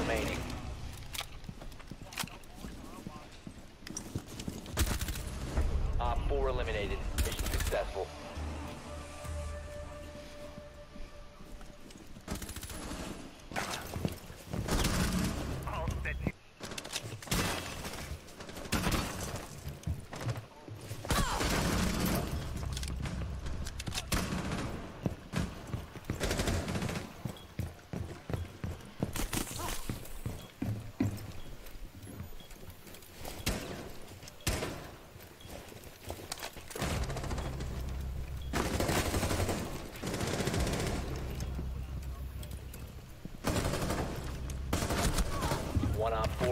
remaining. Op 4 eliminated. Mission successful.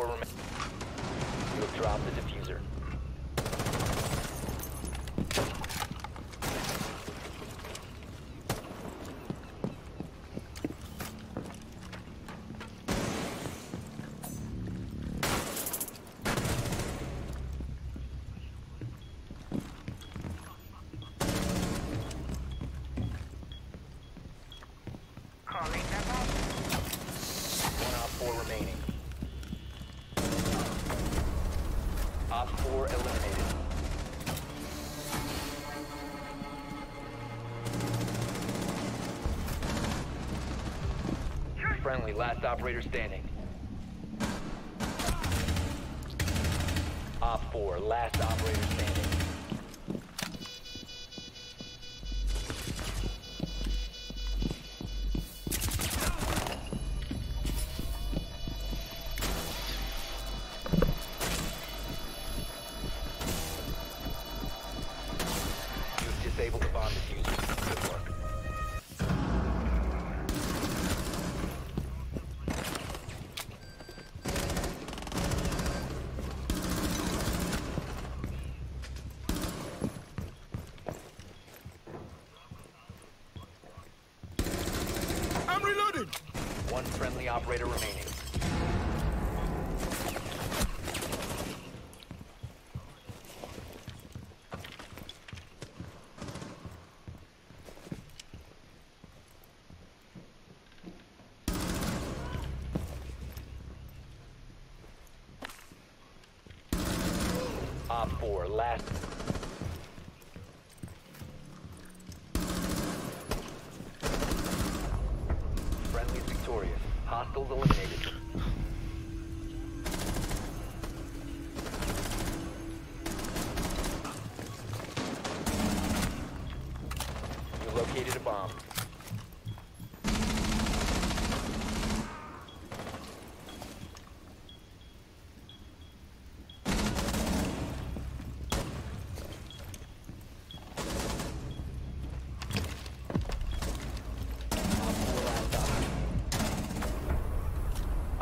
4 remaining. You have dropped the defuser. One Op 4 remaining. 4 eliminated. Friendly, last operator standing. Op 4, last operator standing. Friendly operator remaining. Op 4, last. Hostiles eliminated. You located a bomb.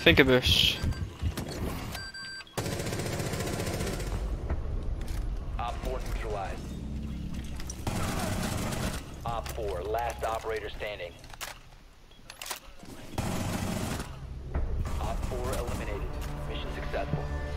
Finka bush. Op 4 neutralized. Op 4, last operator standing. Op 4 eliminated. Mission successful.